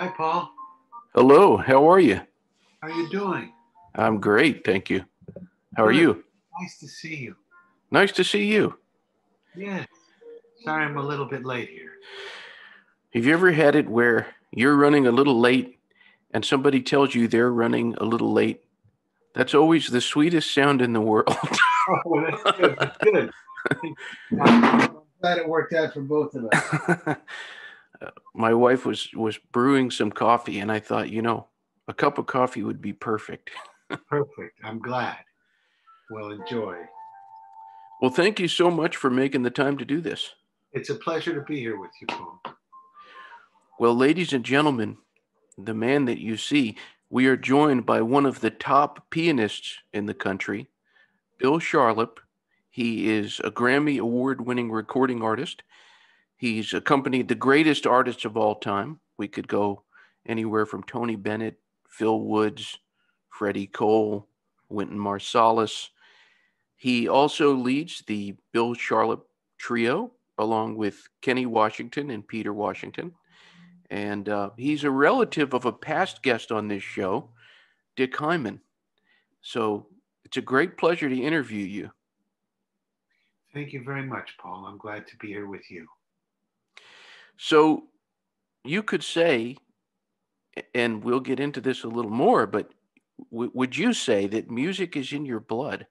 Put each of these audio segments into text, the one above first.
Hi, Paul. Hello, how are you? How are you doing? I'm great, thank you. How are Good. you? Nice to see you. Nice to see you. Yeah. Sorry I'm a little bit late here. Have you ever had it where you're running a little late and somebody tells you they're running a little late? That's always the sweetest sound in the world. Oh, that's good. That's good. I'm glad it worked out for both of us. My wife was was brewing some coffee and I thought, you know, a cup of coffee would be perfect. Perfect. I'm glad. Well, enjoy. Well, thank you so much for making the time to do this. It's a pleasure to be here with you, Paul. Well, ladies and gentlemen, the man that you see, we are joined by one of the top pianists in the country, Bill Charlap. He is a Grammy Award winning recording artist. He's accompanied the greatest artists of all time. We could go anywhere from Tony Bennett, Phil Woods, Freddie Cole, Wynton Marsalis. He also leads the Bill Charlap Trio along with Kenny Washington and Peter Washington. And uh, he's a relative of a past guest on this show, Dick Hyman. So it's a great pleasure to interview you. Thank you very much, Paul. I'm glad to be here with you. So you could say, and we'll get into this a little more, but w- would you say that music is in your blood?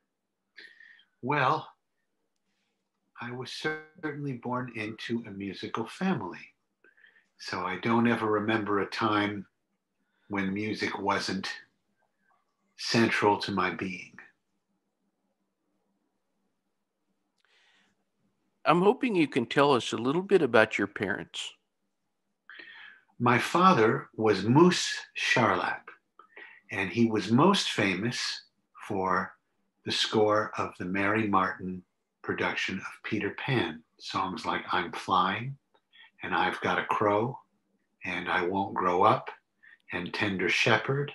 Well, I was certainly born into a musical family. So I don't ever remember a time when music wasn't central to my being. I'm hoping you can tell us a little bit about your parents. My father was Moose Charlap, and he was most famous for the score of the Mary Martin production of Peter Pan. Songs like I'm Flying and I've Got a Crow and I Won't Grow Up and Tender Shepherd,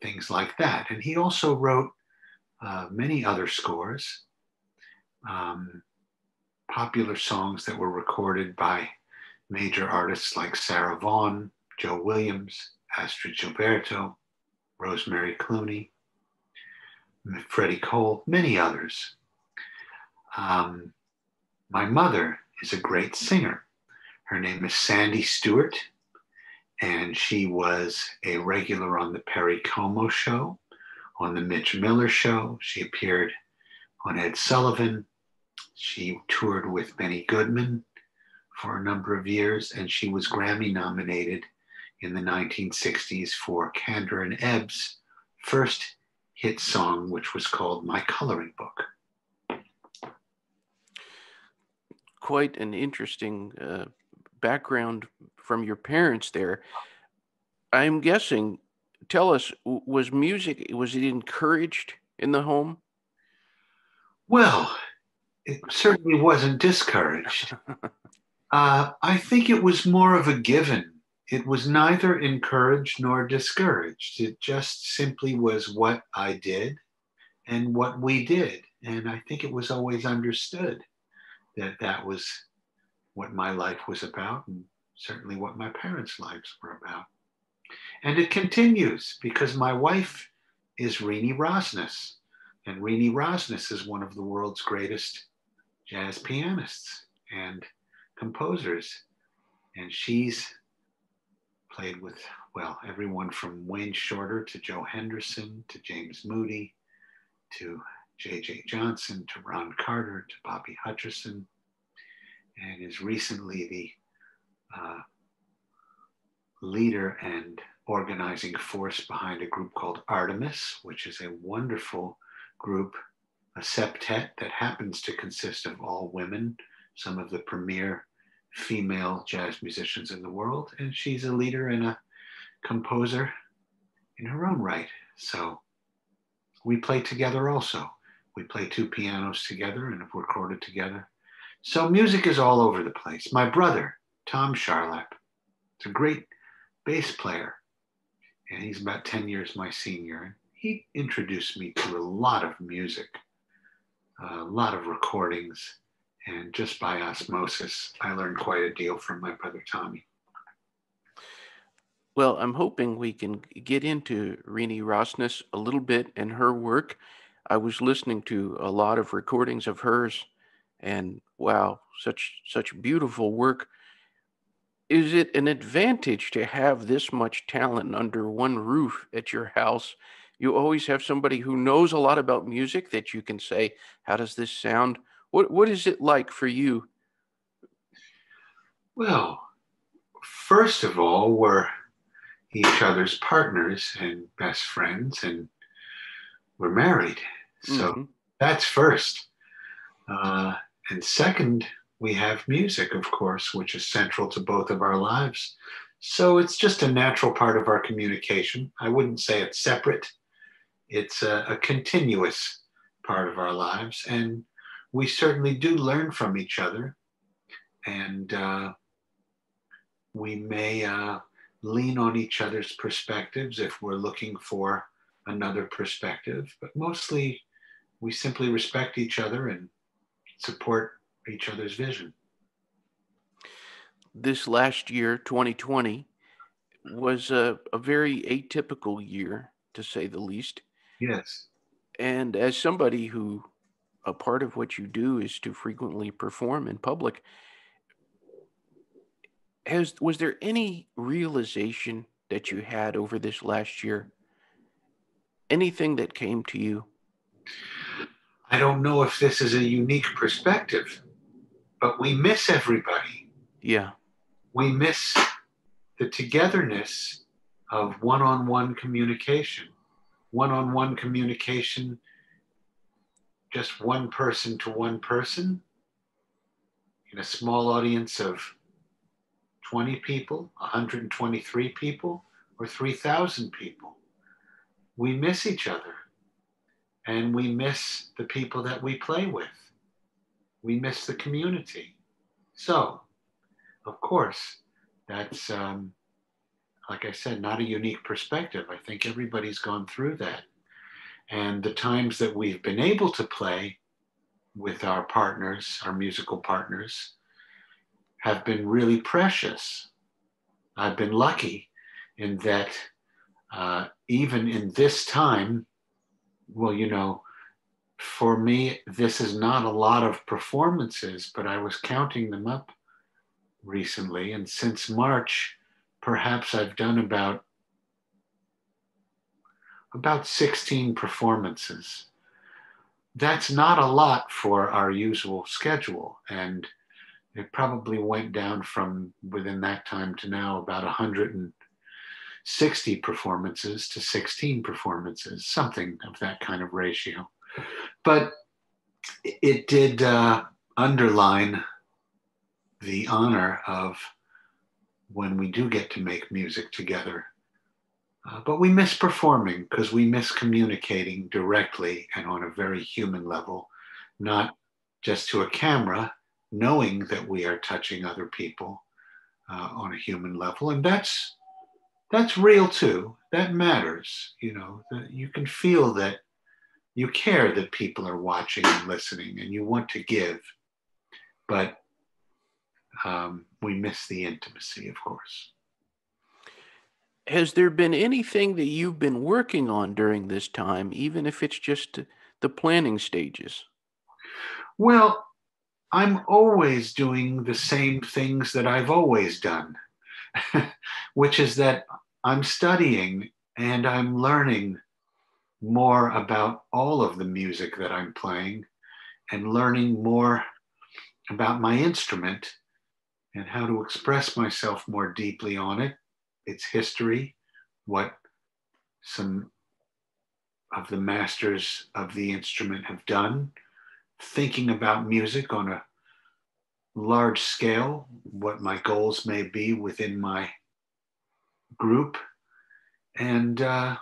things like that. And he also wrote uh, many other scores, um, popular songs that were recorded by major artists like Sarah Vaughan, Joe Williams, Astrud Gilberto, Rosemary Clooney, Freddie Cole, many others. Um, my mother is a great singer. Her name is Sandy Stewart, and she was a regular on the Perry Como show, on the Mitch Miller show. She appeared on Ed Sullivan. She toured with Benny Goodman for a number of years, and she was Grammy nominated in the 1960s for Kander and Ebb's first hit song, which was called My Coloring Book. Quite an interesting uh, background from your parents there. I'm guessing, tell us, was music, was it encouraged in the home? Well, it certainly wasn't discouraged. Uh, I think it was more of a given. It was neither encouraged nor discouraged. It just simply was what I did and what we did. And I think it was always understood that that was what my life was about and certainly what my parents' lives were about. And it continues because my wife is Renee Rosnes. And Renee Rosnes is one of the world's greatest jazz pianists and composers. And she's played with, well, everyone from Wayne Shorter to Joe Henderson to James Moody to J.J. Johnson to Ron Carter to Bobby Hutcherson, and is recently the uh, leader and organizing force behind a group called Artemis, which is a wonderful group, a septet that happens to consist of all women, some of the premier female jazz musicians in the world. And she's a leader and a composer in her own right. So we play together also. We play two pianos together and have recorded together. So music is all over the place. My brother, Tom Charlap, is a great bass player, and he's about 10 years my senior. He introduced me to a lot of music, a lot of recordings, and just by osmosis, I learned quite a deal from my brother Tommy. Well, I'm hoping we can get into Renee Rosnes a little bit and her work. I was listening to a lot of recordings of hers, and wow, such such beautiful work. Is it an advantage to have this much talent under one roof at your house? You always have somebody who knows a lot about music that you can say, "How does this sound?" What What is it like for you? Well, first of all, we're each other's partners and best friends, and we're married. So mm-hmm. that's first. Uh, and second, we have music, of course, which is central to both of our lives. So it's just a natural part of our communication. I wouldn't say it's separate, it's a, a continuous part of our lives. And we certainly do learn from each other. And uh, we may uh, lean on each other's perspectives if we're looking for another perspective, but mostly we simply respect each other and support each other's vision. This last year, 2020, was a, a very atypical year, to say the least. Yes. And as somebody who, a part of what you do is to frequently perform in public, has was there any realization that you had over this last year? Anything that came to you? I don't know if this is a unique perspective, but we miss everybody. Yeah. We miss the togetherness of one on one communication. One on one communication, just one person to one person in a small audience of 20 people, 123 people, or 3,000 people. We miss each other and we miss the people that we play with. We miss the community. So, of course, that's, um, like I said, not a unique perspective. I think everybody's gone through that. And the times that we've been able to play with our partners, our musical partners, have been really precious. I've been lucky in that uh, even in this time, well, you know, for me, this is not a lot of performances, but I was counting them up recently. And since March, perhaps I've done about about 16 performances. That's not a lot for our usual schedule. And it probably went down from within that time to now about 160 performances to 16 performances, something of that kind of ratio. But it did uh, underline the honor of when we do get to make music together. Uh, but we miss performing because we miss communicating directly and on a very human level, not just to a camera, knowing that we are touching other people uh, on a human level. And that's that's real too. That matters you know you can feel that you care that people are watching and listening and you want to give. But um, we miss the intimacy of course. Has there been anything that you've been working on during this time even if it's just the planning stages? Well I'm always doing the same things that I've always done, which is that I'm studying and I'm learning more about all of the music that I'm playing and learning more about my instrument and how to express myself more deeply on it, its history, what some of the masters of the instrument have done, thinking about music on a large scale, what my goals may be within my group. And uh,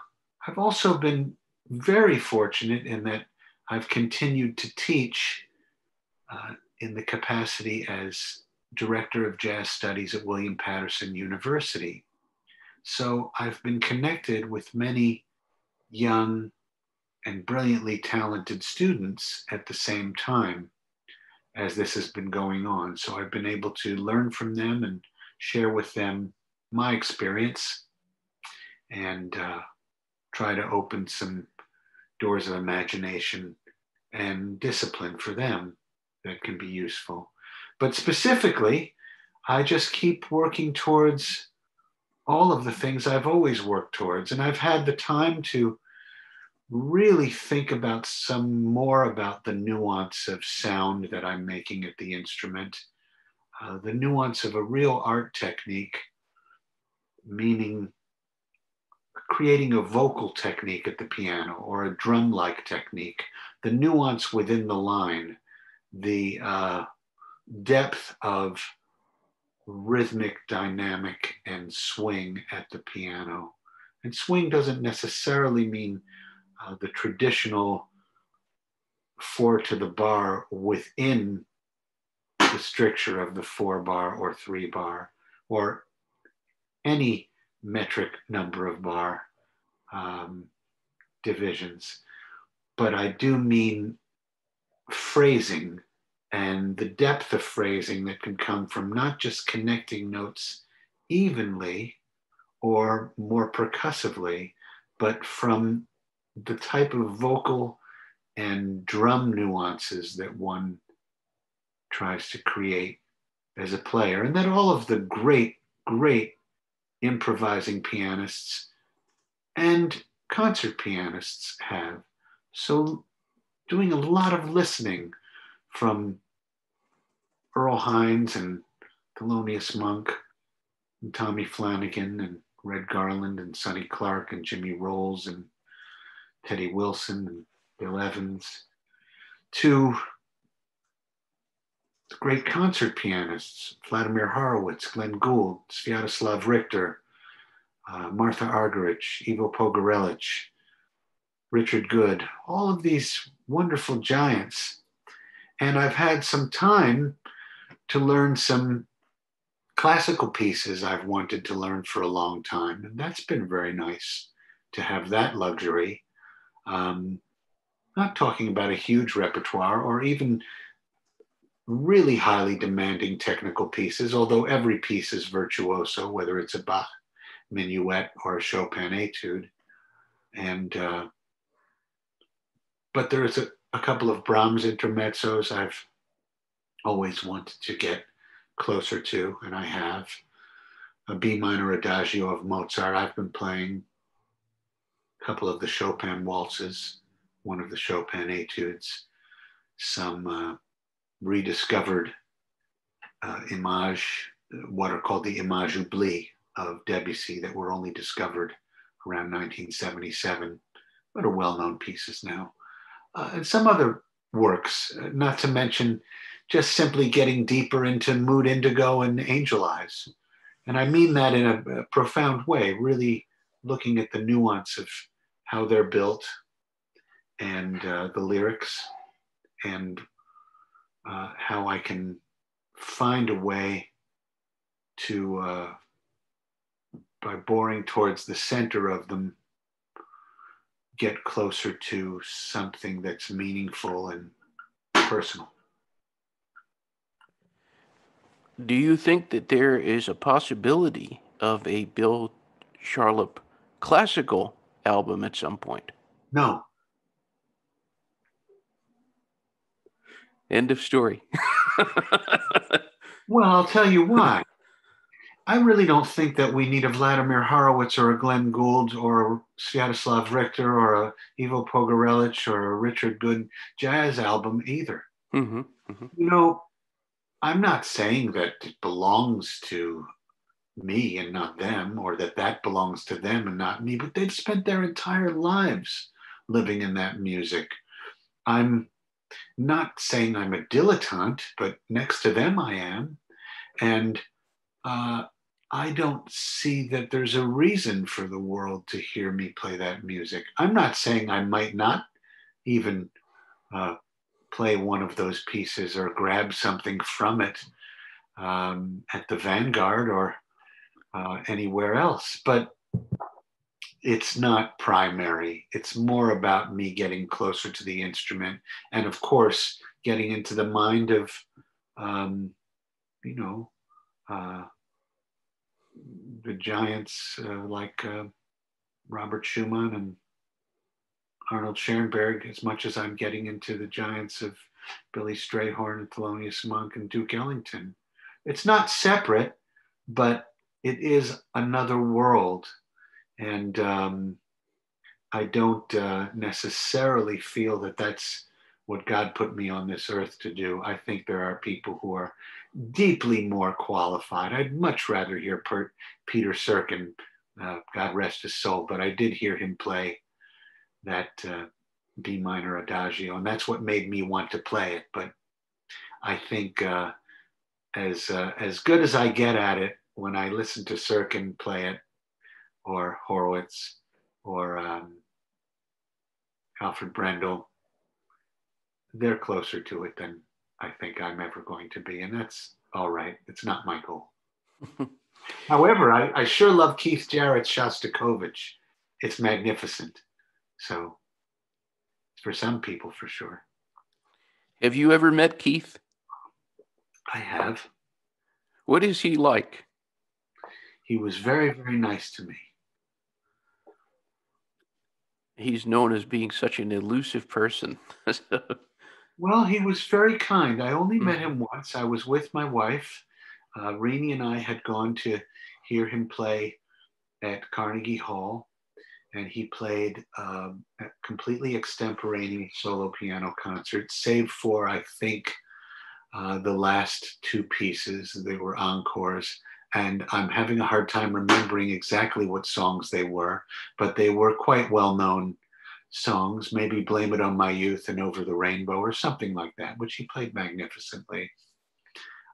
I've also been very fortunate in that I've continued to teach uh, in the capacity as director of jazz studies at William Paterson University. So I've been connected with many young and brilliantly talented students at the same time as this has been going on. So I've been able to learn from them and share with them my experience and uh, try to open some doors of imagination and discipline for them that can be useful. But specifically, I just keep working towards all of the things I've always worked towards. And I've had the time to really think about some more about the nuance of sound that I'm making at the instrument, uh, the nuance of a real art technique, meaning creating a vocal technique at the piano or a drum like technique, the nuance within the line, the uh, depth of rhythmic dynamic and swing at the piano. And swing doesn't necessarily mean uh, the traditional four to the bar within the stricture of the four bar or three bar or any metric number of bar um, divisions. But I do mean phrasing and the depth of phrasing that can come from not just connecting notes evenly or more percussively, but from the type of vocal and drum nuances that one tries to create as a player, and that all of the great, great improvising pianists and concert pianists have. So, doing a lot of listening from Earl Hines and Thelonious Monk and Tommy Flanagan and Red Garland and Sonny Clark and Jimmy Rowles and Teddy Wilson and Bill Evans. To the great concert pianists, Vladimir Horowitz, Glenn Gould, Sviatoslav Richter, uh, Martha Argerich, Ivo Pogorelich, Richard Goode, all of these wonderful giants and I've had some time to learn some classical pieces I've wanted to learn for a long time. And that's been very nice to have that luxury. Um, not talking about a huge repertoire or even really highly demanding technical pieces, although every piece is virtuoso, whether it's a Bach minuet or a Chopin etude. And, uh, but there is a, a couple of Brahms intermezzos I've always wanted to get closer to, and I have. A B minor adagio of Mozart. I've been playing a couple of the Chopin waltzes, one of the Chopin etudes, some uh, rediscovered uh, image, what are called the Images oubliées of Debussy that were only discovered around 1977, but are well known pieces now uh, and some other works, uh, not to mention just simply getting deeper into Mood Indigo and Angel Eyes. And I mean that in a, a profound way, really looking at the nuance of how they're built and uh, the lyrics and uh, how I can find a way to, uh, by boring towards the center of them, get closer to something that's meaningful and personal. Do you think that there is a possibility of a Bill Charlap classical album at some point? No. End of story. well, I'll tell you why. I really don't think that we need a Vladimir Horowitz or a Glenn Gould or a Sviatoslav Richter or a Ivo Pogorelich or a Richard Goode jazz album either. Mm-hmm, mm-hmm. You know, I'm not saying that it belongs to me and not them, or that that belongs to them and not me, but they've spent their entire lives living in that music. I'm not saying I'm a dilettante, but next to them I am. And uh, I don't see that there's a reason for the world to hear me play that music. I'm not saying I might not even uh, play one of those pieces or grab something from it um, at the Vanguard or uh, anywhere else, but it's not primary. It's more about me getting closer to the instrument and, of course, getting into the mind of, um, you know, uh, the giants uh, like uh, Robert Schumann and Arnold Schoenberg as much as I'm getting into the giants of Billy Strayhorn and Thelonious Monk and Duke Ellington. It's not separate, but it is another world. And um, I don't uh, necessarily feel that that's what God put me on this earth to do. I think there are people who are deeply more qualified. I'd much rather hear per- Peter Serkin, uh, God rest his soul, but I did hear him play that uh, B minor adagio, and that's what made me want to play it. But I think uh, as uh, as good as I get at it when I listen to Serkin play it, or Horowitz, or um, Alfred Brendel, they're closer to it than I think I'm ever going to be, and that's all right. It's not my goal. However, I, I sure love Keith Jarrett's Shostakovich. It's magnificent. So, for some people, for sure. Have you ever met Keith? I have. What is he like? He was very, very nice to me. He's known as being such an elusive person. well, he was very kind. I only met Mhm. him once. I was with my wife. Uh, Renee and I had gone to hear him play at Carnegie Hall, and he played um, a completely extemporaneous solo piano concert, save for, I think, uh, the last two pieces. They were encores. And I'm having a hard time remembering exactly what songs they were, but they were quite well known songs. Maybe Blame It on My Youth and Over the Rainbow or something like that, which he played magnificently.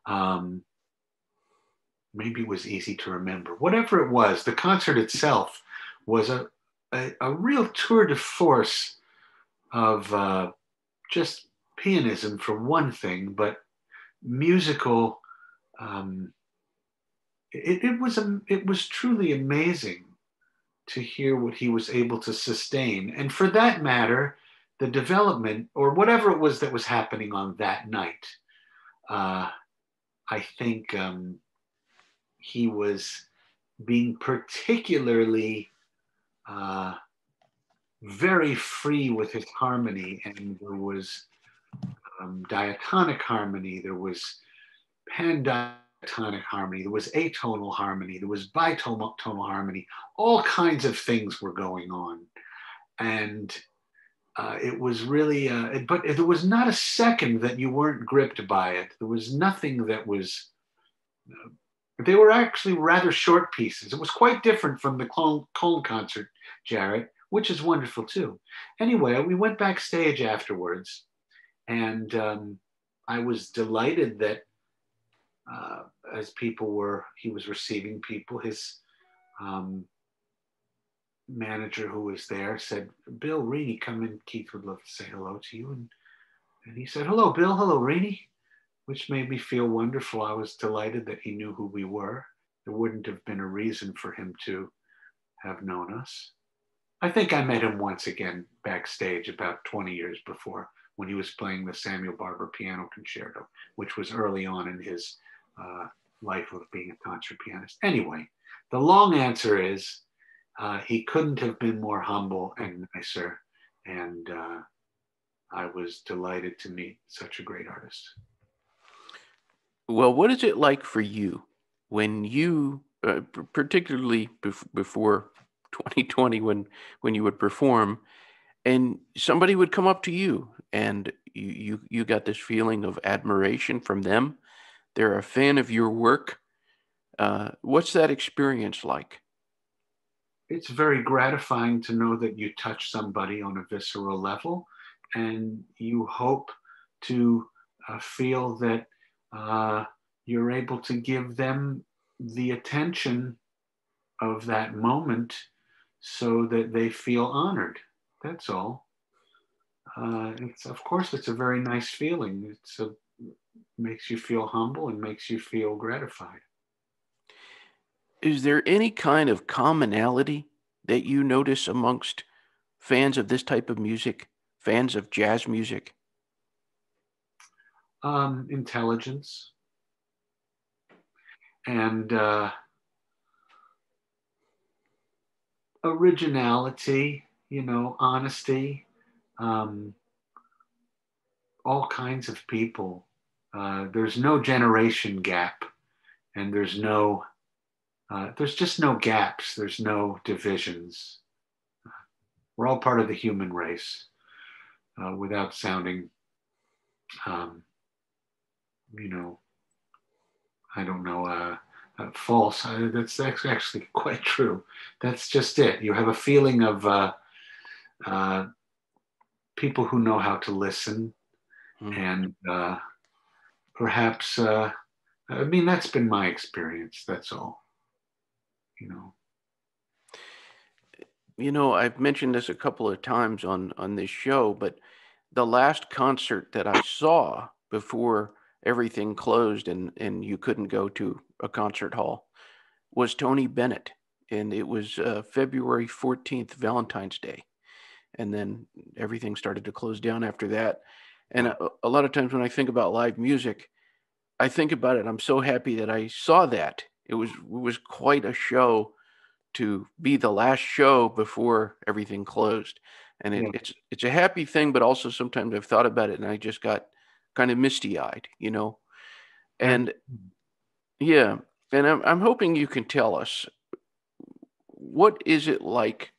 Um, maybe it was easy to remember. Whatever it was, the concert itself was a, a, a real tour de force of uh, just pianism for one thing, but musical. Um, it, it was a, it was truly amazing to hear what he was able to sustain, and for that matter, the development or whatever it was that was happening on that night. Uh, I think um, he was being particularly uh, very free with his harmony, and there was um, diatonic harmony, there was pandiatonic harmony, there was atonal harmony, there was bitonal tonal harmony, all kinds of things were going on. And uh, it was really, uh, but there was not a second that you weren't gripped by it. There was nothing that was, uh, they were actually rather short pieces. It was quite different from the Cologne concert, Jarrett, which is wonderful too. Anyway, we went backstage afterwards, and um, I was delighted that uh, as people were, he was receiving people, his um, manager who was there said, Bill Renee, come in. Keith would love to say hello to you. And, and he said, Hello, Bill. Hello, Renee, which made me feel wonderful. I was delighted that he knew who we were. There wouldn't have been a reason for him to have known us. I think I met him once again backstage about 20 years before when he was playing the Samuel Barber Piano Concerto, which was early on in his uh, life of being a concert pianist. Anyway, the long answer is uh, he couldn't have been more humble and nicer. And uh, I was delighted to meet such a great artist. Well, what is it like for you when you, uh, particularly bef- before 2020, when when you would perform, and somebody would come up to you, and you you, you got this feeling of admiration from them? They're a fan of your work. Uh, what's that experience like? It's very gratifying to know that you touch somebody on a visceral level, and you hope to uh, feel that uh, you're able to give them the attention of that moment so that they feel honored. That's all. Uh, it's of course it's a very nice feeling. It's a makes you feel humble and makes you feel gratified. Is there any kind of commonality that you notice amongst fans of this type of music, fans of jazz music? Um, intelligence and uh, originality, you know, honesty, um, all kinds of people. Uh, there's no generation gap, and there's no, uh, there's just no gaps. There's no divisions. We're all part of the human race, uh, without sounding, um, you know, I don't know, uh, uh, false. Uh, that's, that's actually quite true. That's just it. You have a feeling of uh, uh, people who know how to listen, mm. and uh, perhaps, uh, I mean, that's been my experience. That's all. You know. You know, I've mentioned this a couple of times on on this show, but the last concert that I saw before everything closed and and you couldn't go to a concert hall was Tony Bennett and it was uh, February 14th Valentine's Day and then everything started to close down after that and a, a lot of times when I think about live music I think about it I'm so happy that I saw that it was it was quite a show to be the last show before everything closed and it, yeah. it's it's a happy thing but also sometimes I've thought about it and I just got kind of misty eyed, you know. And yeah, and I'm, I'm hoping you can tell us what is it like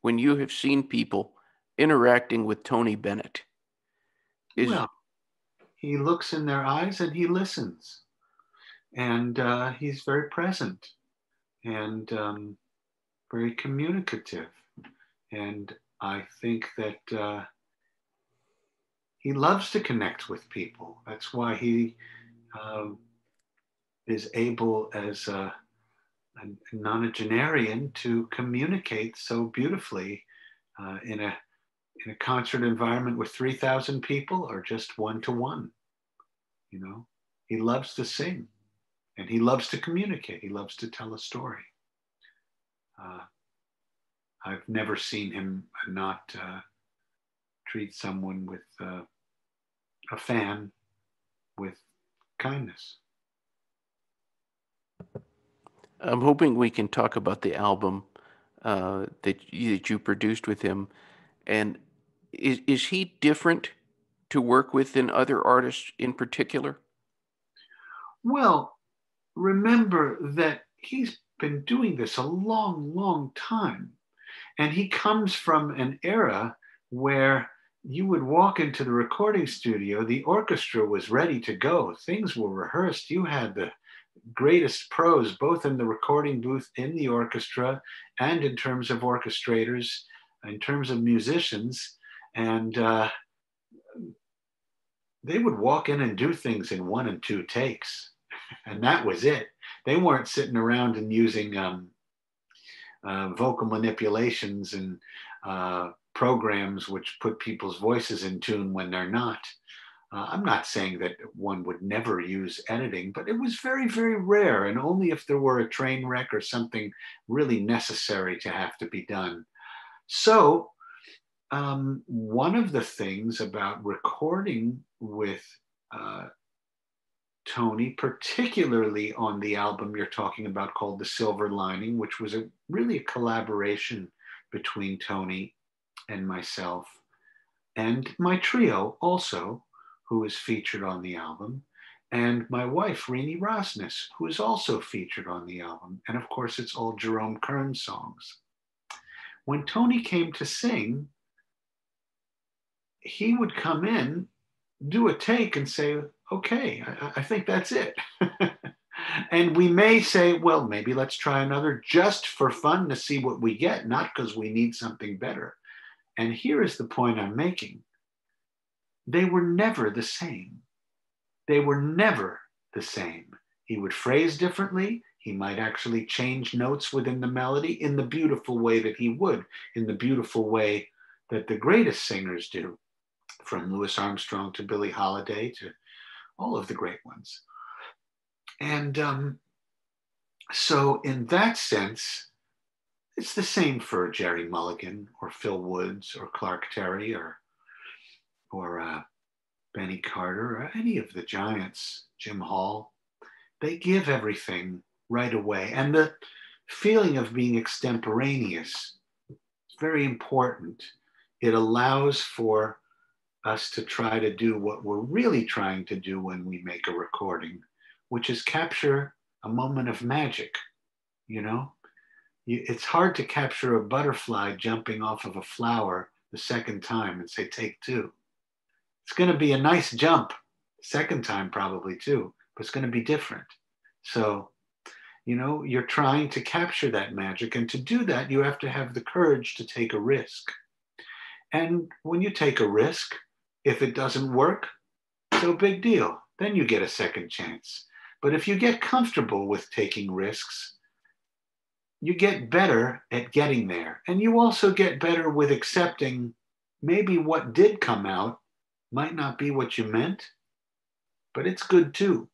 when you have seen people interacting with Tony Bennett? Is well, he looks in their eyes and he listens, and uh, he's very present and um, very communicative, and I think that uh, he loves to connect with people. That's why he um, is able, as a, a, nonagenarian, to communicate so beautifully uh, in a in a concert environment with three thousand people or just one to one. You know, he loves to sing, and he loves to communicate. He loves to tell a story. Uh, I've never seen him not uh, treat someone with uh, a fan with kindness. I'm hoping we can talk about the album uh, that you, that you produced with him, and is is he different to work with than other artists in particular? Well, remember that he's been doing this a long, long time, and he comes from an era where you would walk into the recording studio, the orchestra was ready to go, things were rehearsed. You had the greatest pros, both in the recording booth, in the orchestra, and in terms of orchestrators, in terms of musicians. And uh, they would walk in and do things in one and two takes. And that was it. They weren't sitting around and using um, uh, vocal manipulations and uh, programs which put people's voices in tune when they're not. Uh, I'm not saying that one would never use editing, but it was very, very rare, and only if there were a train wreck or something really necessary to have to be done. So, um, one of the things about recording with uh, Tony, particularly on the album you're talking about called The Silver Lining, which was a really a collaboration between Tony and myself, and my trio also, who is featured on the album, and my wife, Renee Rosnes, who is also featured on the album. And of course, it's all Jerome Kern songs. When Tony came to sing, he would come in, do a take, and say, Okay, I, I think that's it. and we may say, Well, maybe let's try another just for fun to see what we get, not because we need something better. And here is the point I'm making they were never the same. They were never the same. He would phrase differently. He might actually change notes within the melody in the beautiful way that he would, in the beautiful way that the greatest singers do, from Louis Armstrong to Billie Holiday to all of the great ones. And um, so, in that sense, it's the same for Gerry Mulligan or Phil Woods or Clark Terry or or uh, Benny Carter or any of the giants, Jim Hall. They give everything right away, and the feeling of being extemporaneous is very important. It allows for us to try to do what we're really trying to do when we make a recording, which is capture a moment of magic. You know, it's hard to capture a butterfly jumping off of a flower the second time and say, take two. It's going to be a nice jump, second time probably too, but it's going to be different. So, you know, you're trying to capture that magic. And to do that, you have to have the courage to take a risk. And when you take a risk, if it doesn't work, no big deal. Then you get a second chance. But if you get comfortable with taking risks, you get better at getting there. And you also get better with accepting maybe what did come out might not be what you meant, but it's good too.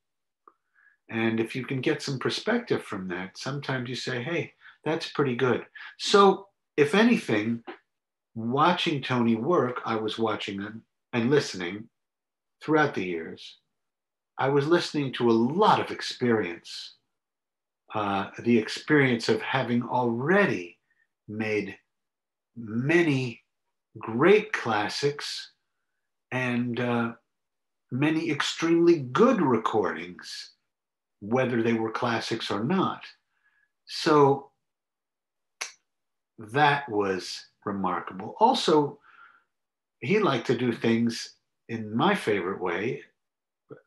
And if you can get some perspective from that, sometimes you say, hey, that's pretty good. So, if anything, watching Tony work, I was watching and listening throughout the years. I was listening to a lot of experience uh, the experience of having already made many great classics and uh, many extremely good recordings, whether they were classics or not. So that was remarkable. Also, he liked to do things in my favorite way,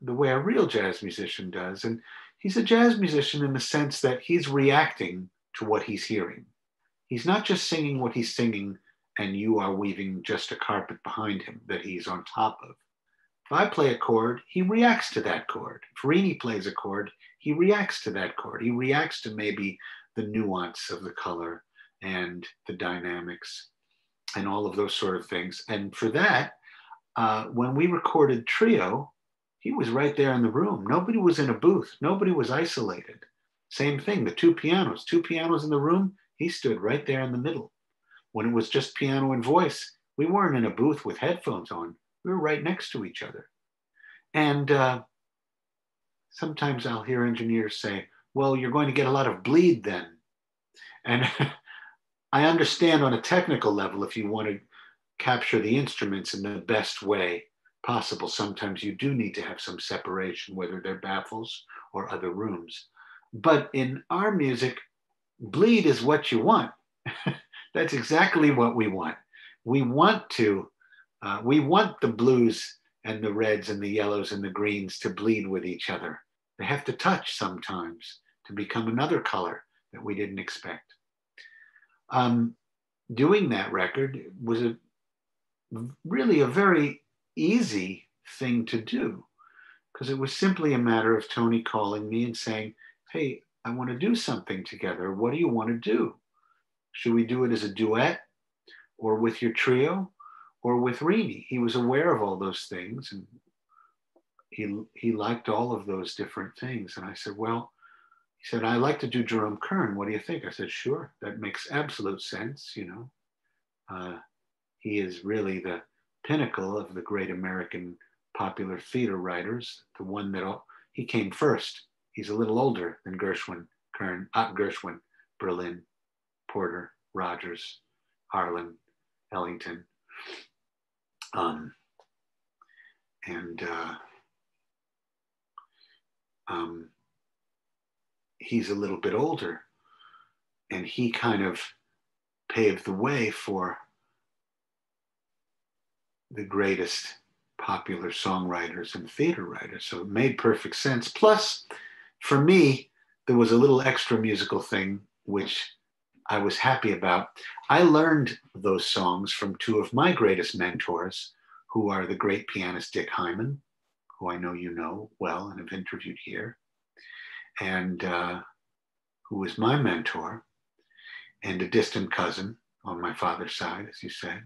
the way a real jazz musician does. And he's a jazz musician in the sense that he's reacting to what he's hearing. He's not just singing what he's singing and you are weaving just a carpet behind him that he's on top of. If I play a chord, he reacts to that chord. If Renee plays a chord, he reacts to that chord. He reacts to maybe the nuance of the color and the dynamics and all of those sort of things. And for that, uh, when we recorded Trio, he was right there in the room. Nobody was in a booth. Nobody was isolated. Same thing, the two pianos, two pianos in the room. He stood right there in the middle. When it was just piano and voice, we weren't in a booth with headphones on. We were right next to each other. And uh, sometimes I'll hear engineers say, well, you're going to get a lot of bleed then. And I understand on a technical level, if you want to capture the instruments in the best way, possible. Sometimes you do need to have some separation, whether they're baffles or other rooms. But in our music, bleed is what you want. That's exactly what we want. We want to, uh, we want the blues and the reds and the yellows and the greens to bleed with each other. They have to touch sometimes to become another color that we didn't expect. Um, doing that record was a really a very easy thing to do because it was simply a matter of Tony calling me and saying, Hey, I want to do something together. What do you want to do? Should we do it as a duet or with your trio or with Renee? He was aware of all those things and he, he liked all of those different things. And I said, Well, he said, I like to do Jerome Kern. What do you think? I said, Sure, that makes absolute sense. You know, uh, he is really the pinnacle of the great American popular theater writers, the one that all, he came first. He's a little older than Gershwin, Kern, uh, Gershwin, Berlin, Porter, Rodgers, Arlen, Ellington. Um, and uh, um, he's a little bit older, and he kind of paved the way for the greatest popular songwriters and theater writers. So it made perfect sense. Plus, for me, there was a little extra musical thing which I was happy about. I learned those songs from two of my greatest mentors, who are the great pianist Dick Hyman, who I know you know well and have interviewed here, and uh, who was my mentor, and a distant cousin on my father's side, as you said.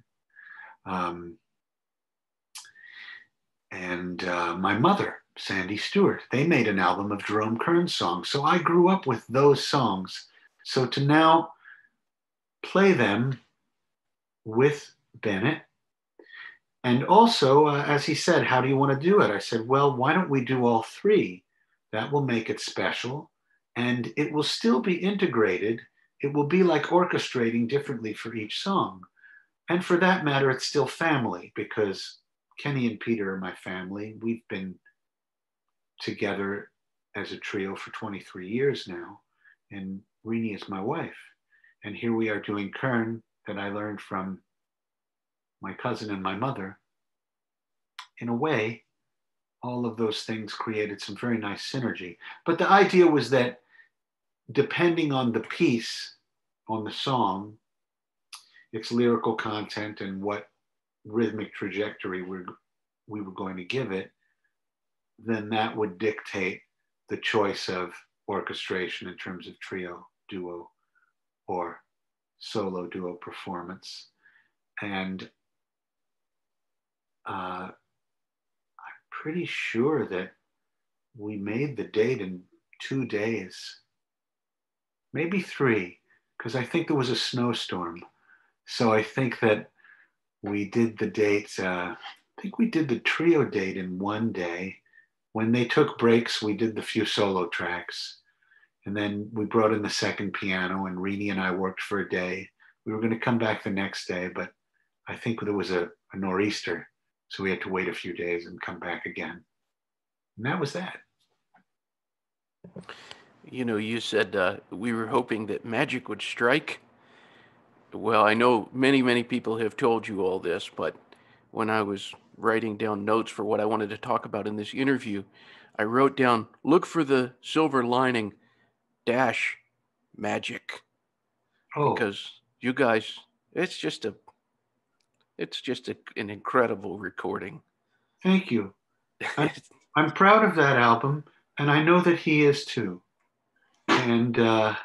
Um, and uh, my mother, Sandy Stewart. They made an album of Jerome Kern songs. So I grew up with those songs. So to now play them with Bennett. And also, uh, as he said, how do you want to do it? I said, well, why don't we do all three? That will make it special. And it will still be integrated it will be like orchestrating differently for each song. And for that matter, it's still family because Kenny and Peter are my family. We've been together as a trio for 23 years now, and Renee is my wife. And here we are doing Kern that I learned from my cousin and my mother. In a way, all of those things created some very nice synergy. But the idea was that depending on the piece, on the song, its lyrical content, and what rhythmic trajectory we're, we were going to give it, then that would dictate the choice of orchestration in terms of trio, duo, or solo duo performance. And uh, pretty sure that we made the date in two days, maybe three, because I think there was a snowstorm. So I think that we did the date, uh, I think we did the trio date in one day when they took breaks, we did the few solo tracks. And then we brought in the second piano, and Renee and I worked for a day. We were going to come back the next day, but I think there was a, a nor'easter. So we had to wait a few days and come back again. And that was that. You know, you said uh, we were hoping that magic would strike. Well, I know many, many people have told you all this, but when I was writing down notes for what I wanted to talk about in this interview, I wrote down look for the silver lining dash magic. Oh. Because you guys, it's just a it's just a, an incredible recording. Thank you. I, I'm proud of that album, and I know that he is too. And uh,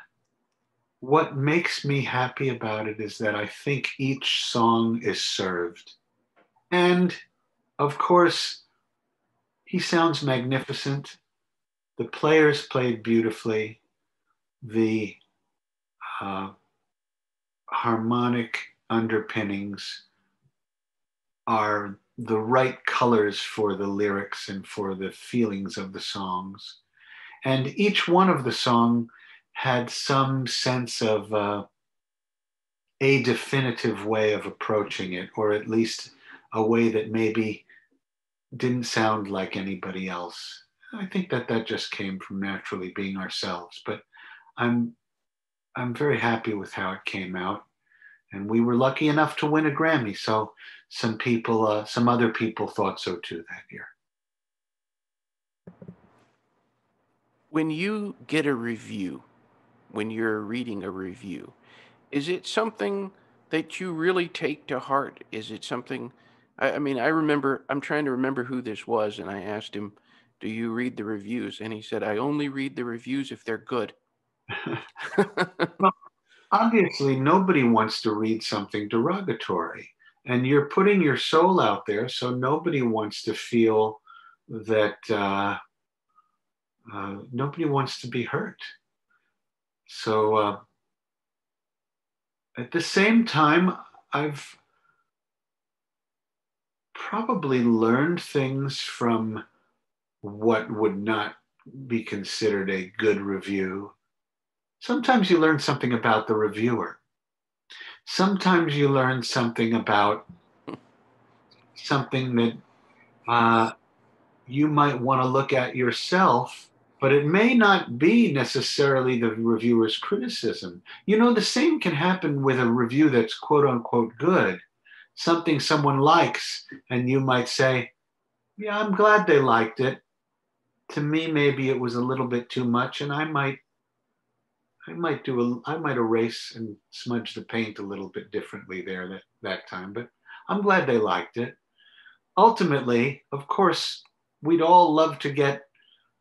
what makes me happy about it is that I think each song is served. And of course, he sounds magnificent. The players played beautifully. The uh, harmonic underpinnings are the right colors for the lyrics and for the feelings of the songs. And each one of the song had some sense of uh, a definitive way of approaching it, or at least a way that maybe didn't sound like anybody else. I think that that just came from naturally being ourselves. But I'm I'm very happy with how it came out, and we were lucky enough to win a Grammy. So some people, uh, some other people thought so too that year. When you get a review, when you're reading a review, is it something that you really take to heart? Is it something I, I mean, I remember, I'm trying to remember who this was, and I asked him, Do you read the reviews? And he said, I only read the reviews if they're good. well, obviously, nobody wants to read something derogatory. And you're putting your soul out there, so nobody wants to feel that uh, uh, nobody wants to be hurt. So uh, at the same time, I've probably learned things from what would not be considered a good review. Sometimes you learn something about the reviewer. Sometimes you learn something about something that uh, you might want to look at yourself, but it may not be necessarily the reviewer's criticism. You know, the same can happen with a review that's quote unquote good something someone likes, and you might say, Yeah, I'm glad they liked it. To me, maybe it was a little bit too much, and I might I might do a I might erase and smudge the paint a little bit differently there that, that time, but I'm glad they liked it. Ultimately, of course, we'd all love to get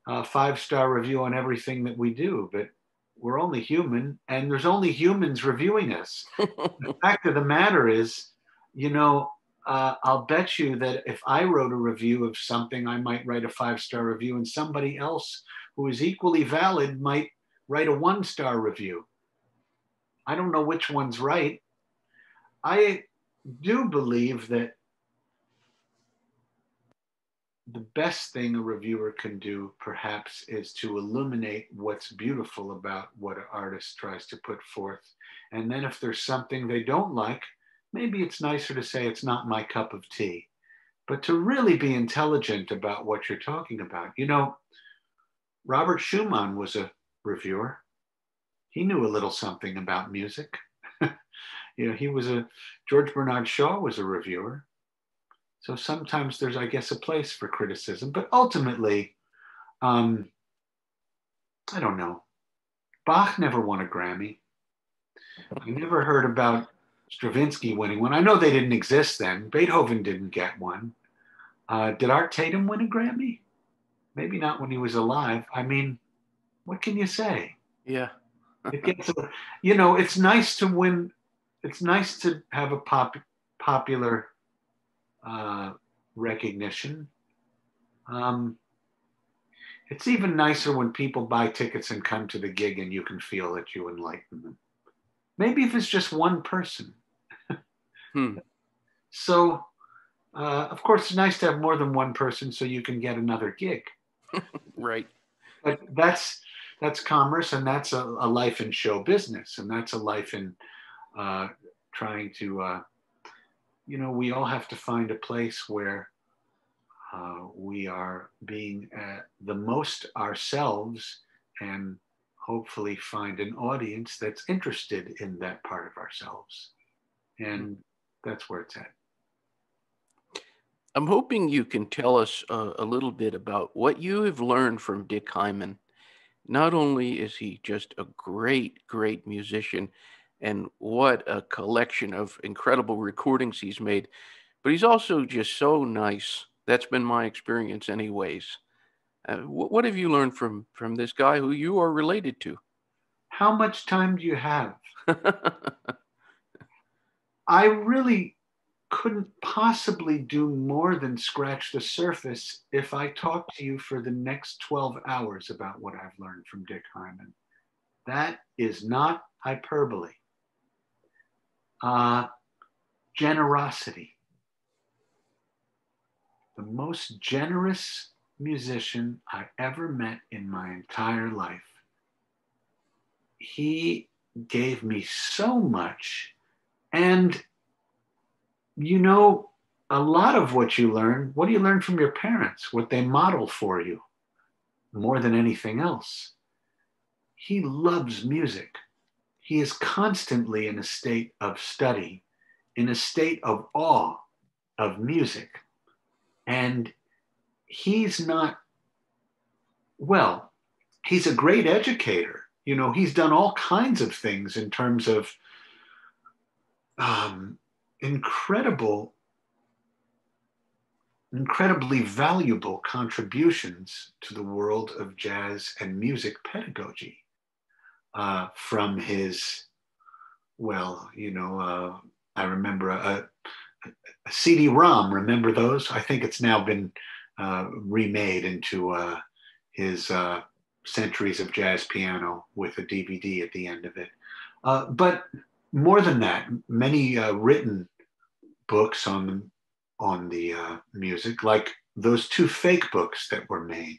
a five star review on everything that we do, but we're only human and there's only humans reviewing us. the fact of the matter is, you know, uh, I'll bet you that if I wrote a review of something, I might write a five star review, and somebody else who is equally valid might write a one star review. I don't know which one's right. I do believe that the best thing a reviewer can do, perhaps, is to illuminate what's beautiful about what an artist tries to put forth. And then if there's something they don't like, maybe it's nicer to say it's not my cup of tea. But to really be intelligent about what you're talking about. You know, Robert Schumann was a reviewer. He knew a little something about music. you know, he was a, George Bernard Shaw was a reviewer. So sometimes there's, I guess, a place for criticism, but ultimately, um, I don't know. Bach never won a Grammy. I never heard about Stravinsky winning one. I know they didn't exist then. Beethoven didn't get one. Uh, did Art Tatum win a Grammy? Maybe not when he was alive. I mean, what can you say? Yeah. it gets, you know, it's nice to win. It's nice to have a pop, popular uh, recognition. Um, it's even nicer when people buy tickets and come to the gig and you can feel that you enlighten them. Maybe if it's just one person. hmm. So, uh, of course, it's nice to have more than one person so you can get another gig. right. But that's that's commerce, and that's a, a, life in show business, and that's a life in uh, trying to uh, you know, we all have to find a place where uh, we are being uh, the most ourselves and hopefully find an audience that's interested in that part of ourselves. And that's where it's at. I'm hoping you can tell us uh, a little bit about what you have learned from Dick Hyman. Not only is he just a great, great musician, and what a collection of incredible recordings he's made. But he's also just so nice. That's been my experience, anyways. Uh, what, what have you learned from from this guy who you are related to? How much time do you have? I really couldn't possibly do more than scratch the surface if I talked to you for the next 12 hours about what I've learned from Dick Hyman. That is not hyperbole uh, generosity. The most generous musician I ever met in my entire life. He gave me so much. And you know, a lot of what you learn, what do you learn from your parents? What they model for you more than anything else. He loves music he is constantly in a state of study, in a state of awe of music. And he's not, well, he's a great educator. You know, he's done all kinds of things in terms of um, incredible, incredibly valuable contributions to the world of jazz and music pedagogy uh, from his, well, you know, uh, I remember a, a CD-ROM. Remember those? I think it's now been uh, remade into uh, his uh, Centuries of Jazz Piano with a DVD at the end of it. Uh, but more than that, many uh, written books on on the uh, music, like those two fake books that were made.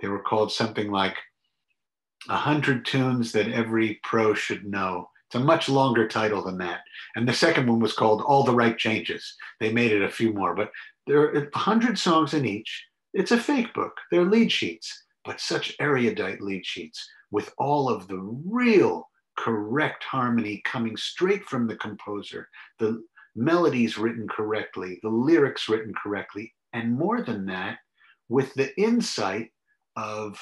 They were called something like a hundred tunes that every pro should know. It's a much longer title than that. And the second one was called All the Right Changes. They made it a few more, but there are hundred songs in each. It's a fake book. They're lead sheets, but such erudite lead sheets with all of the real correct harmony coming straight from the composer, the melodies written correctly, the lyrics written correctly, and more than that, with the insight of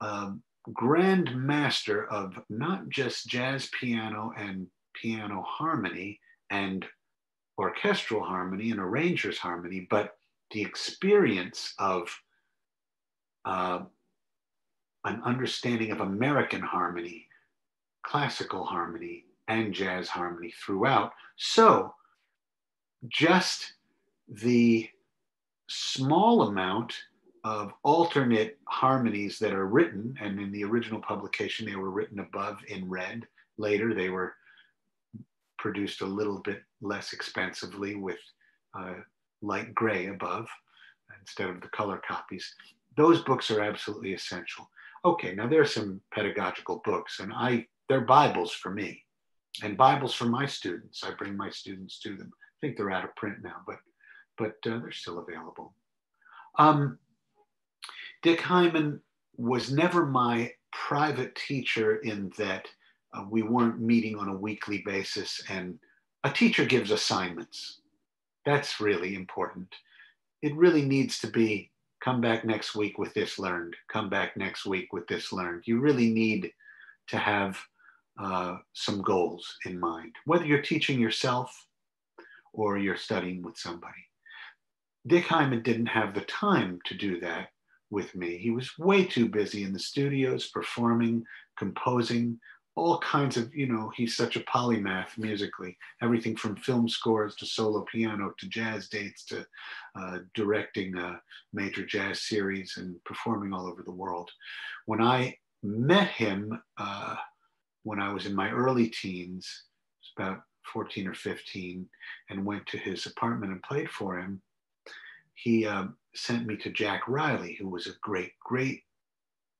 um, grand master of not just jazz piano and piano harmony and orchestral harmony and arranger's harmony, but the experience of uh, an understanding of American harmony, classical harmony, and jazz harmony throughout. So, just the small amount of alternate harmonies that are written, and in the original publication, they were written above in red. Later, they were produced a little bit less expensively with uh, light gray above instead of the color copies. Those books are absolutely essential. Okay, now there are some pedagogical books, and I they're Bibles for me, and Bibles for my students. I bring my students to them. I think they're out of print now, but but uh, they're still available. Um, Dick Hyman was never my private teacher in that uh, we weren't meeting on a weekly basis and a teacher gives assignments. That's really important. It really needs to be come back next week with this learned, come back next week with this learned. You really need to have uh, some goals in mind, whether you're teaching yourself or you're studying with somebody. Dick Hyman didn't have the time to do that with me. He was way too busy in the studios, performing, composing, all kinds of, you know, he's such a polymath musically, everything from film scores to solo piano to jazz dates to uh, directing a major jazz series and performing all over the world. When I met him uh, when I was in my early teens, about 14 or 15, and went to his apartment and played for him, he uh, sent me to Jack Reilly, who was a great, great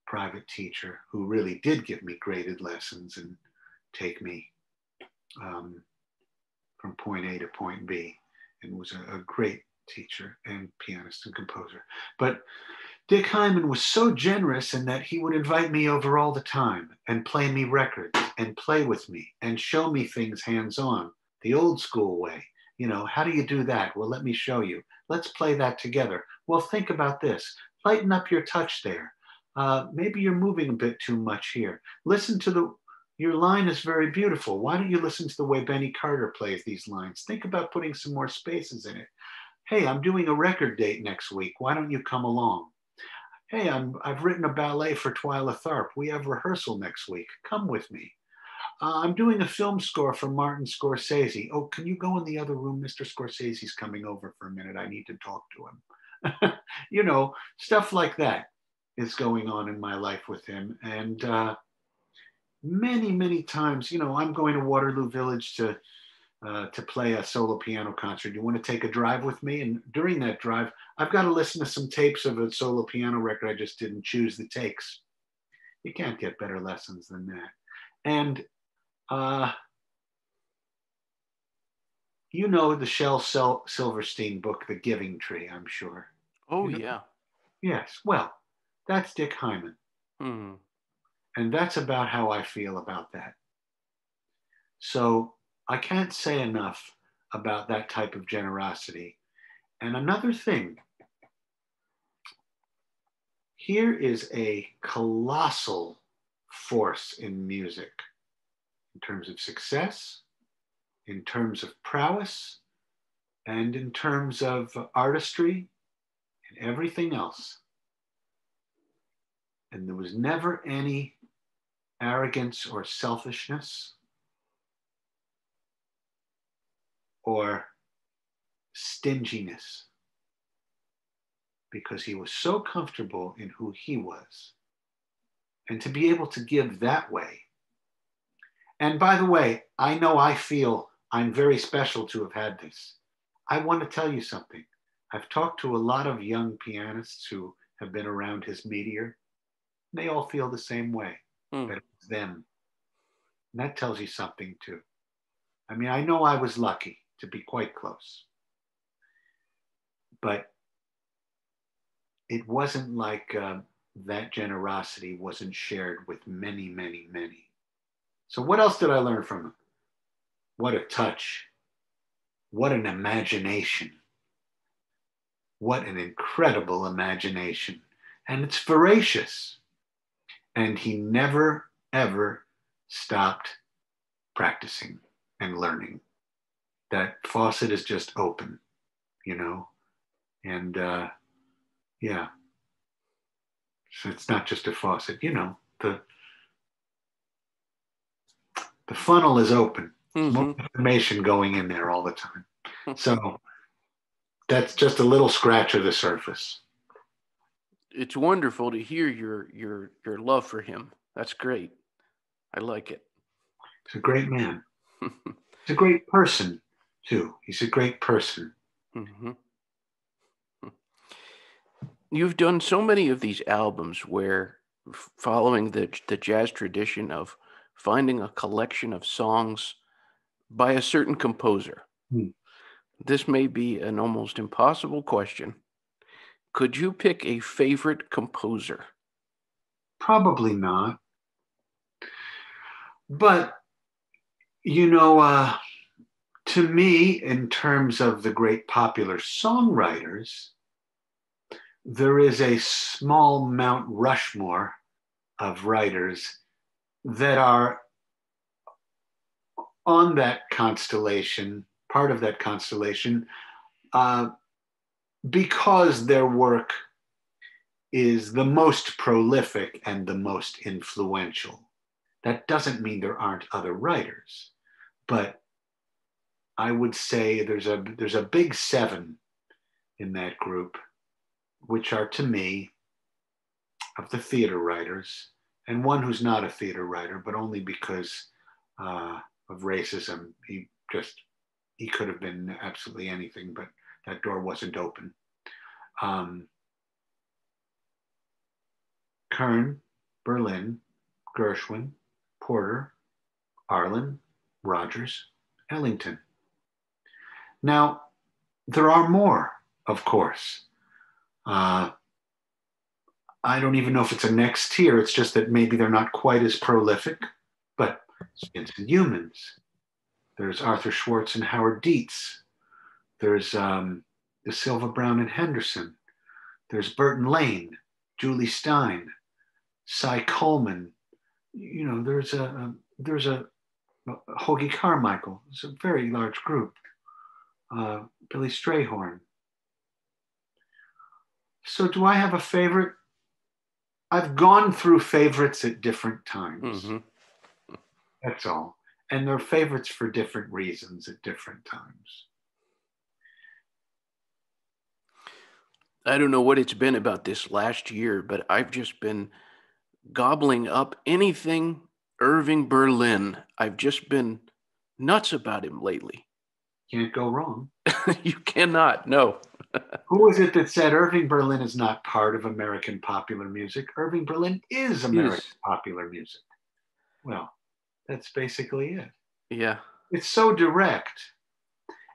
private teacher who really did give me graded lessons and take me um, from point A to point B, and was a, a great teacher and pianist and composer. But Dick Hyman was so generous in that he would invite me over all the time and play me records and play with me and show me things hands on, the old school way. You know, how do you do that? Well, let me show you. Let's play that together. Well, think about this. Lighten up your touch there. Uh, maybe you're moving a bit too much here. Listen to the, your line is very beautiful. Why don't you listen to the way Benny Carter plays these lines? Think about putting some more spaces in it. Hey, I'm doing a record date next week. Why don't you come along? Hey, I'm, I've written a ballet for Twyla Tharp. We have rehearsal next week. Come with me. Uh, I'm doing a film score for Martin Scorsese. Oh, can you go in the other room? Mr. Scorsese's coming over for a minute. I need to talk to him. you know, stuff like that is going on in my life with him. And uh, many, many times, you know, I'm going to Waterloo Village to uh, to play a solo piano concert. You want to take a drive with me? And during that drive, I've got to listen to some tapes of a solo piano record. I just didn't choose the takes. You can't get better lessons than that. And uh, you know the Shel Silverstein book, The Giving Tree, I'm sure. Oh, you know? yeah. Yes. Well, that's Dick Hyman. Hmm. And that's about how I feel about that. So I can't say enough about that type of generosity. And another thing here is a colossal force in music in terms of success, in terms of prowess, and in terms of artistry and everything else. And there was never any arrogance or selfishness or stinginess because he was so comfortable in who he was. And to be able to give that way and by the way, I know I feel I'm very special to have had this. I want to tell you something. I've talked to a lot of young pianists who have been around his meteor. And they all feel the same way, Hmm. that it's them. And that tells you something too. I mean, I know I was lucky to be quite close, but it wasn't like uh, that generosity wasn't shared with many, many, many. So, what else did I learn from him? What a touch. What an imagination. What an incredible imagination. And it's voracious. And he never, ever stopped practicing and learning. That faucet is just open, you know? And uh, yeah. So it's not just a faucet, you know, the the funnel is open. Mhm. More information going in there all the time. So that's just a little scratch of the surface. It's wonderful to hear your your your love for him. That's great. I like it. He's a great man. He's a great person, too. He's a great person. hmm You've done so many of these albums where, following the the jazz tradition of finding a collection of songs by a certain composer. Hmm. This may be an almost impossible question. Could you pick a favorite composer? Probably not. But, you know, uh, to me, in terms of the great popular songwriters, there is a small Mount Rushmore of writers that are on that constellation, part of that constellation, uh, because their work is the most prolific and the most influential. That doesn't mean there aren't other writers, but I would say there's a there's a big seven in that group, which are to me of the theater writers, and one who's not a theater writer, but only because uh, of racism. He just he could have been absolutely anything, but that door wasn't open. Um, Kern, Berlin, Gershwin, Porter, Arlen, Rodgers, Ellington. Now, there are more, of course. Uh, I don't even know if it's a next tier. It's just that maybe they're not quite as prolific, but Vincent Youmans. There's Arthur Schwartz and Howard Dietz. There's um, DeSylva Brown and Henderson. There's Burton Lane, Jule Styne, Cy Coleman. You know, there's a, a there's a, a Carmichael. It's a very large group. Uh, Billy Strayhorn. So, do I have a favorite? I've gone through favorites at different times. Mm-hmm. That's all. And they're favorites for different reasons at different times. I don't know what it's been about this last year, but I've just been gobbling up anything Irving Berlin. I've just been nuts about him lately. Can't go wrong. you cannot, no. Who is it that said Irving Berlin is not part of American popular music? Irving Berlin is American yes. popular music. Well, that's basically it. Yeah. It's so direct.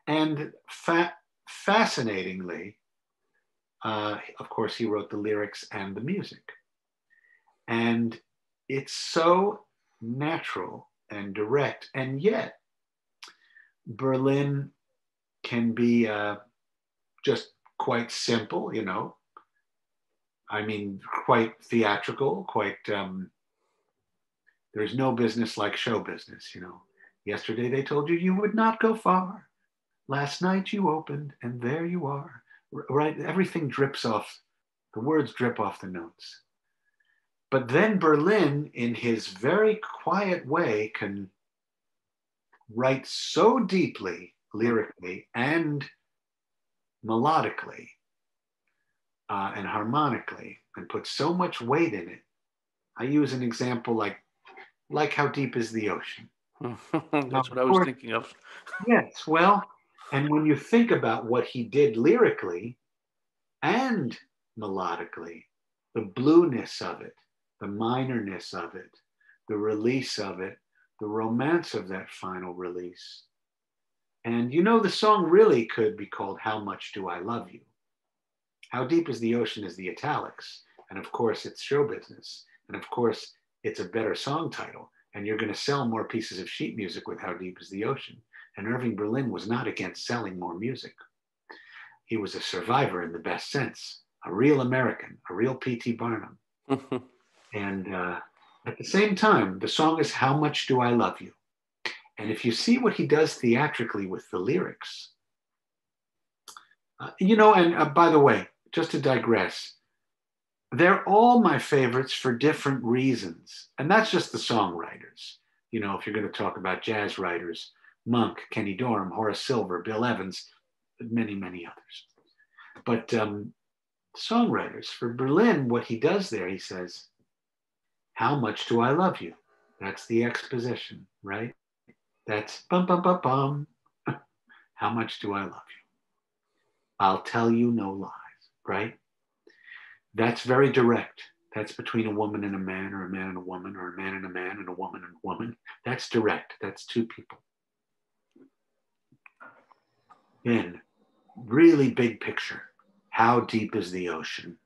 And fa- fascinatingly, uh, of course, he wrote the lyrics and the music. And it's so natural and direct. And yet, Berlin can be uh, just quite simple, you know. I mean, quite theatrical, quite um, there's no business like show business, you know. Yesterday they told you you would not go far. Last night you opened and there you are. Right? Everything drips off, the words drip off the notes. But then Berlin, in his very quiet way, can write so deeply, lyrically, and melodically, uh, and harmonically, and put so much weight in it. I use an example like like how deep is the ocean? That's now, what I was course, thinking of. yes, well, and when you think about what he did lyrically and melodically, the blueness of it, the minorness of it, the release of it, the romance of that final release. And you know, the song really could be called How Much Do I Love You? How Deep is the Ocean is the italics. And of course, it's show business. And of course, it's a better song title and you're going to sell more pieces of sheet music with How Deep is the Ocean. And Irving Berlin was not against selling more music. He was a survivor in the best sense, a real American, a real P.T. Barnum. and uh, at the same time, the song is How Much Do I Love You? And if you see what he does theatrically with the lyrics, uh, you know, and uh, by the way, just to digress, they're all my favorites for different reasons. And that's just the songwriters. You know, if you're going to talk about jazz writers, Monk, Kenny Dorham, Horace Silver, Bill Evans, many, many others. But um, songwriters, for Berlin, what he does there, he says, How much do I love you? That's the exposition, right? That's bum, bum, bum, bum. How much do I love you? I'll tell you no lies, right? That's very direct. That's between a woman and a man, or a man and a woman, or a man and a man, and a woman and a woman. That's direct. That's two people. Then, really big picture how deep is the ocean?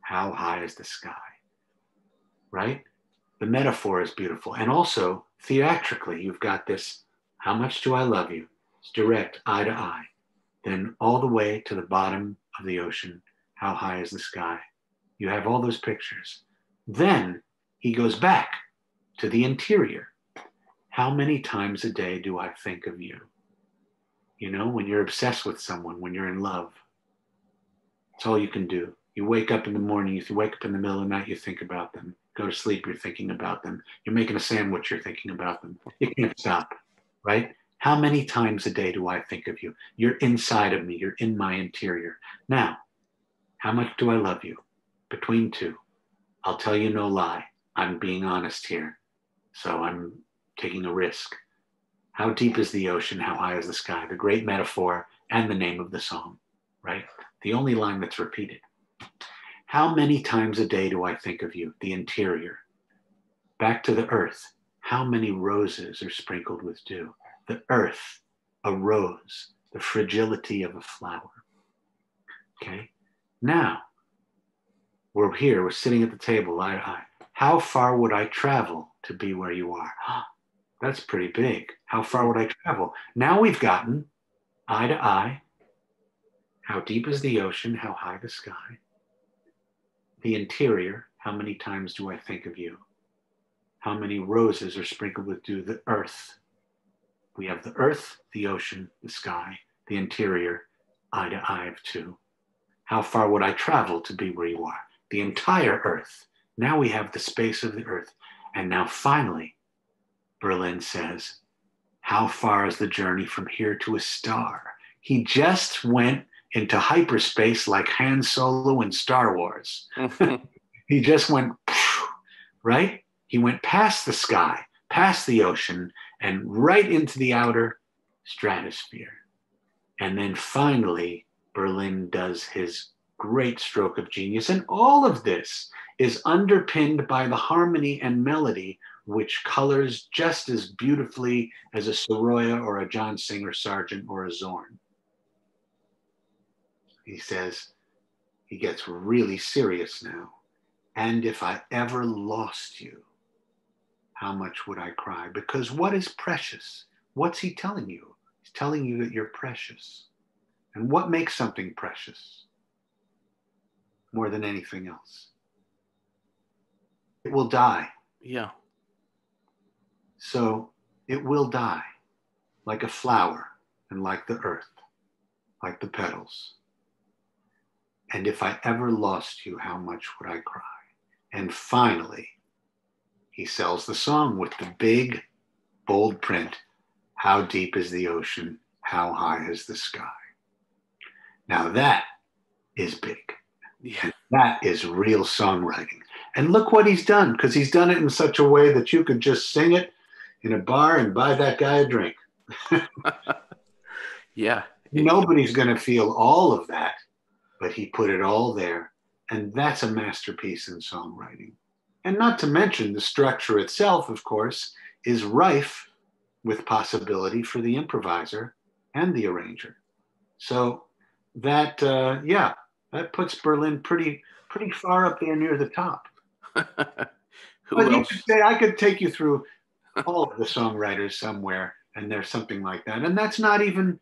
How high is the sky? Right? The metaphor is beautiful. And also, theatrically, you've got this how much do I love you? It's direct, eye to eye. Then all the way to the bottom of the ocean, how high is the sky? You have all those pictures. Then he goes back to the interior. How many times a day do I think of you? You know, when you're obsessed with someone, when you're in love, it's all you can do. You wake up in the morning, you wake up in the middle of the night, you think about them. Go to sleep, you're thinking about them. You're making a sandwich, you're thinking about them. You can't stop, right? How many times a day do I think of you? You're inside of me, you're in my interior. Now, how much do I love you? Between two. I'll tell you no lie. I'm being honest here. So I'm taking a risk. How deep is the ocean? How high is the sky? The great metaphor and the name of the song, right? The only line that's repeated. How many times a day do I think of you? The interior. Back to the earth. How many roses are sprinkled with dew? The earth, a rose, the fragility of a flower. Okay. Now, we're here, we're sitting at the table, eye to eye. How far would I travel to be where you are? That's pretty big. How far would I travel? Now we've gotten eye to eye. How deep is the ocean? How high the sky? The interior. How many times do I think of you? How many roses are sprinkled with dew? The earth. We have the earth, the ocean, the sky, the interior, eye to eye of two. How far would I travel to be where you are? The entire earth. Now we have the space of the earth. And now finally, Berlin says, How far is the journey from here to a star? He just went into hyperspace like Han Solo in Star Wars. he just went, right? He went past the sky, past the ocean, and right into the outer stratosphere. And then finally, Berlin does his great stroke of genius. And all of this is underpinned by the harmony and melody which colors just as beautifully as a Sorolla or a John Singer Sargent or a Zorn. He says, he gets really serious now. And if I ever lost you, how much would I cry? Because what is precious? What's he telling you? He's telling you that you're precious. And what makes something precious more than anything else? It will die. Yeah. So it will die like a flower and like the earth, like the petals. And if I ever lost you, how much would I cry? And finally, he sells the song with the big, bold print How deep is the ocean? How high is the sky? Now that is big. Yeah. That is real songwriting. And look what he's done, because he's done it in such a way that you could just sing it in a bar and buy that guy a drink. yeah. Nobody's going to feel all of that, but he put it all there. And that's a masterpiece in songwriting. And not to mention the structure itself, of course, is rife with possibility for the improviser and the arranger. So that, uh, yeah, that puts Berlin pretty pretty far up there near the top. Who but else? Say, I could take you through all of the songwriters somewhere, and there's something like that. And that's not even,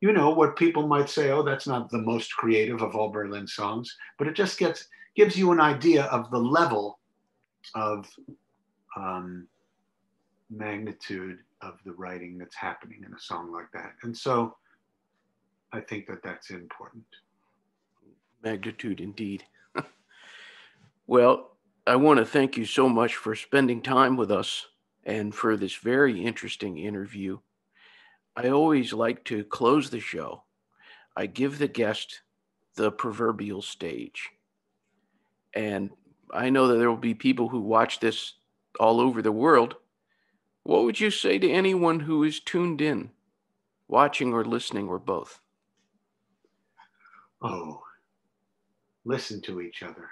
you know, what people might say, oh, that's not the most creative of all Berlin songs, but it just gets gives you an idea of the level of um, magnitude of the writing that's happening in a song like that. And so I think that that's important. Magnitude indeed. well, I want to thank you so much for spending time with us and for this very interesting interview. I always like to close the show. I give the guest the proverbial stage. And I know that there will be people who watch this all over the world. What would you say to anyone who is tuned in, watching or listening or both? Oh, listen to each other.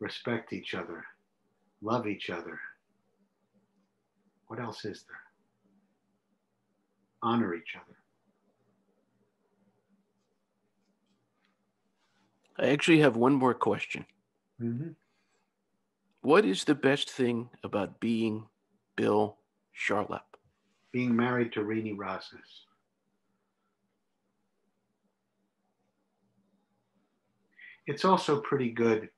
respect each other, love each other. What else is there? Honor each other. I actually have one more question. Mm-hmm. What is the best thing about being Bill Charlap? Being married to Renee Rosnes. It's also pretty good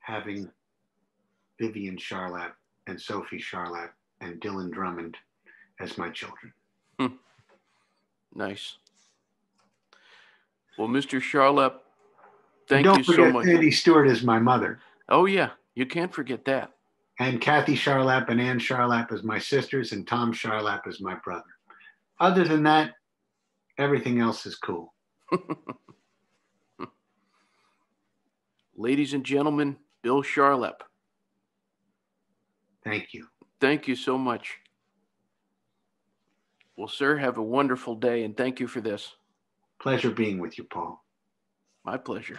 having Vivian Charlap and Sophie Charlap and Dylan Drummond as my children. Hmm. Nice. Well, Mr. Charlap, thank you so much. Sandy Stewart is my mother. Oh, yeah. You can't forget that. And Kathy Charlap and Ann Charlap is my sisters, and Tom Charlap is my brother. Other than that, everything else is cool. Ladies and gentlemen, Bill Charlap, Thank you. thank you so much. Well, sir, have a wonderful day and thank you for this. Pleasure being with you, Paul. My pleasure.